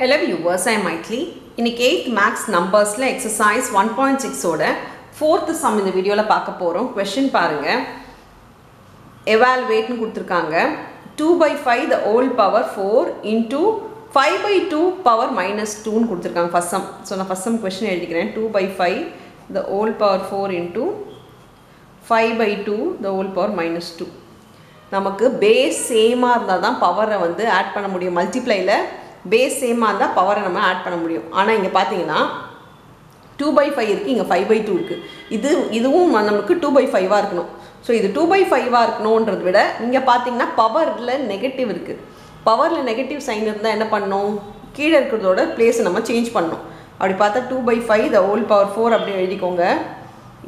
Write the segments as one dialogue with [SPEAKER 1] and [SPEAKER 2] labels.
[SPEAKER 1] Hello viewers ஐ மைட்லி இன்றைக்கி eighth maths நம்பர்ஸில் எக்ஸசைஸ் ஒன் பாயிண்ட் சிக்ஸோட ஃபோர்த்து சம் இந்த வீடியோவில் பார்க்க போகிறோம் கொஷின் பாருங்கள் எவால்வேட்னு கொடுத்துருக்காங்க. Two by five the whole power four into five by two power minus டூன்னு கொடுத்துருக்காங்க ஃபஸ்ட் சம் ஸோ நான் ஃபஸ்ட் சம் கொஷின் எழுதிக்கிறேன். Two by five the whole power four into five by two the whole power minus two நமக்கு base சேமாக இருந்தால் தான் பவரை வந்து ஆட் பண்ண முடியும். மல்டிப்ளையில் பேஸ் சேமாக இருந்தால் பவரை நம்ம ஆட் பண்ண முடியும். ஆனால் இங்கே பார்த்தீங்கன்னா டூ பை ஃபைவ் இருக்குது இங்கே ஃபைவ் பை டூ இருக்குது இது இதுவும் நமக்கு டூ பை ஃபைவாக இருக்கணும். ஸோ இது டூ பை ஃபைவாக இருக்கணுன்றத விட இங்கே பார்த்தீங்கன்னா பவரில் நெகட்டிவ் இருக்குது பவரில் நெகட்டிவ் சைன் இருந்தால் என்ன பண்ணணும்? கீழே இருக்கிறதோட பிளேஸை நம்ம சேஞ்ச் பண்ணணும். அப்படி பார்த்தா two by five the whole power four அப்படி எழுதிக்கோங்க.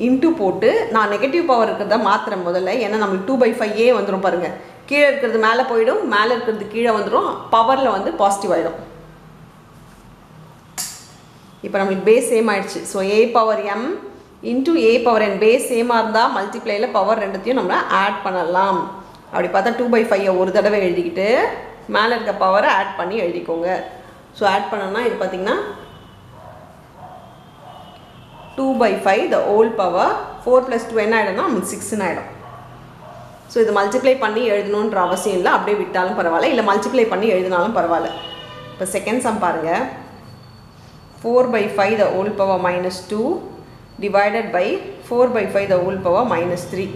[SPEAKER 1] இன்ட்டு போட்டு நான் நெகட்டிவ் பவர் இருக்கிறத மாற்றுறேன் முதல்ல. ஏன்னா நம்மளுக்கு டூ பை ஃபைவ் ஏ வந்துடும் பாருங்கள் கீழே இருக்கிறது மேலே போயிடும் மேலே இருக்கிறது கீழே வந்துடும் பவரில் வந்து பாசிட்டிவ் ஆகிடும் இப்போ நம்மளுக்கு பேஸ் சேம் ஆயிடுச்சு. So a power m into a power n base சேமாக இருந்தால் மல்டிப்ளையில் பவர் ரெண்டுத்தையும் நம்ம ஆட் பண்ணலாம். அப்படி பார்த்தா டூ பை ஃபைவை ஒரு தடவை எழுதிக்கிட்டு மேலே இருக்க பவரை ஆட் பண்ணி எழுதிக்கோங்க. ஸோ ஆட் பண்ணோன்னா இது பார்த்திங்கன்னா two by five the whole power four plus two என்ன ஆகிடும்னா நமக்கு சிக்ஸ்னு ஆகிடும் ஸோ இது மல்டிப்ளை பண்ணி எழுதணுன்ற அவசியம் இல்லை. அப்படியே விட்டாலும் பரவாயில்ல. இல்லை மல்டிப்ளை பண்ணி எழுதினாலும் பரவாயில்ல. இப்போ செகண்ட் சம் பாருங்கள் four by five the whole power minus two divided by four by five the whole power minus three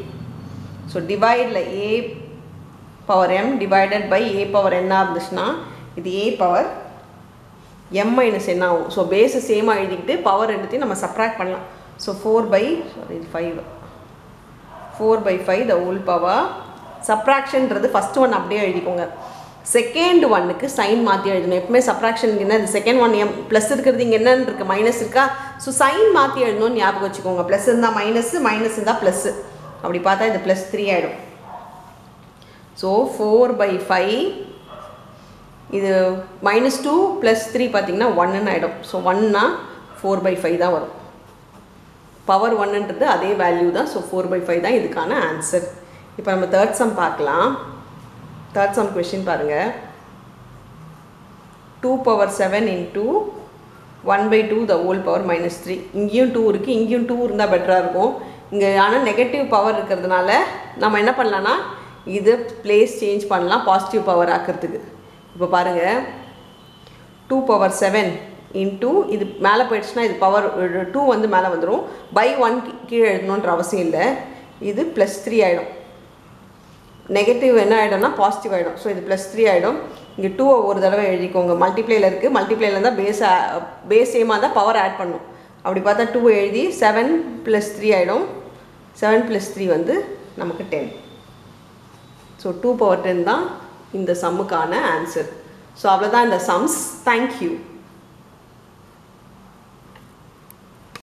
[SPEAKER 1] so டிவைடில் a power m divided by a power என்ன இருந்துச்சுன்னா இது ஏ பவர் எம் மைனஸ் என்ன ஆகும். So பேஸை சேமாக எழுதிக்கிட்டு power எடுத்து நம்ம சப்ராக்ட் பண்ணலாம். ஸோ ஃபோர் பை சாரி இது five four by five the whole power சப்ராக்ஷன்றது first one அப்படியே எழுதிக்கோங்க. செகண்ட் ஒன்னுக்கு சைன் மாற்றி எழுதணும். எப்பவுமே சப்ராக்ஷனுக்கு என்ன இந்த செகண்ட் ஒன் எம் ப்ளஸ் இருக்கிறது இங்கே என்னன்னு இருக்குது மைனஸ் இருக்கா? ஸோ சைன் மாற்றி எழுதணும்னு ஞாபகம் வச்சுக்கோங்க. ப்ளஸ் இருந்தால் மைனஸ் மைனஸ் இருந்தால் ப்ளஸ்ஸு அப்படி பார்த்தா இது ப்ளஸ் த்ரீ ஆகிடும் ஸோ ஃபோர் பை ஃபைவ் இது மைனஸ் டூ ப்ளஸ் த்ரீ பார்த்தீங்கன்னா ஒன்னுன்னு ஆகிடும் ஸோ ஒன்னா ஃபோர் பை ஃபைவ் தான் வரும். பவர் ஒன்னுன்றது அதே வேல்யூ தான். ஸோ ஃபோர் பை ஃபைவ் தான் இதுக்கான ஆன்சர் இப்போ நம்ம தேர்ட் சம் பார்க்கலாம். தேர்ட் சம் கொஷின் பாருங்கள் two power seven into one by two the whole power minus three இங்கேயும் டூ இருக்குது இங்கேயும் டூ இருந்தால் பெட்டராக இருக்கும். இங்கே ஆனால் நெகட்டிவ் பவர் இருக்கிறதுனால நம்ம என்ன பண்ணலான்னா இது பிளேஸ் சேஞ்ச் பண்ணலாம் பாசிட்டிவ் பவர் ஆக்கிறதுக்கு. இப்போ பாருங்கள் டூ பவர் செவன் இன்டூ இது மேலே போயிடுச்சுன்னா இது பவர் டூ வந்து மேலே வந்துடும் பை ஒன் கீழே எழுதணுன்ற அவசியம் இல்லை. இது ப்ளஸ் த்ரீ ஆகிடும் நெகட்டிவ் என்ன ஆகிடும்னா பாசிட்டிவ் ஆகிடும் ஸோ இது ப்ளஸ் த்ரீ ஆகிடும் இங்கே டூவை ஒரு தடவை எழுதிக்கோங்க. மல்டிப்ளேயில் இருக்குது மல்டிப்ளேயில் இருந்தால் பேஸ் பேஸ் சேமாக இருந்தால் பவர் ஆட் பண்ணும். அப்படி பார்த்தா டூ எழுதி செவன் ப்ளஸ் த்ரீ ஆகிடும் செவன் ப்ளஸ் த்ரீ வந்து நமக்கு ten so two power ten தான் இந்த சம்முக்கான ஆன்சர் ஸோ அவ்வளோதான் இந்த சம்ஸ் தேங்க்யூ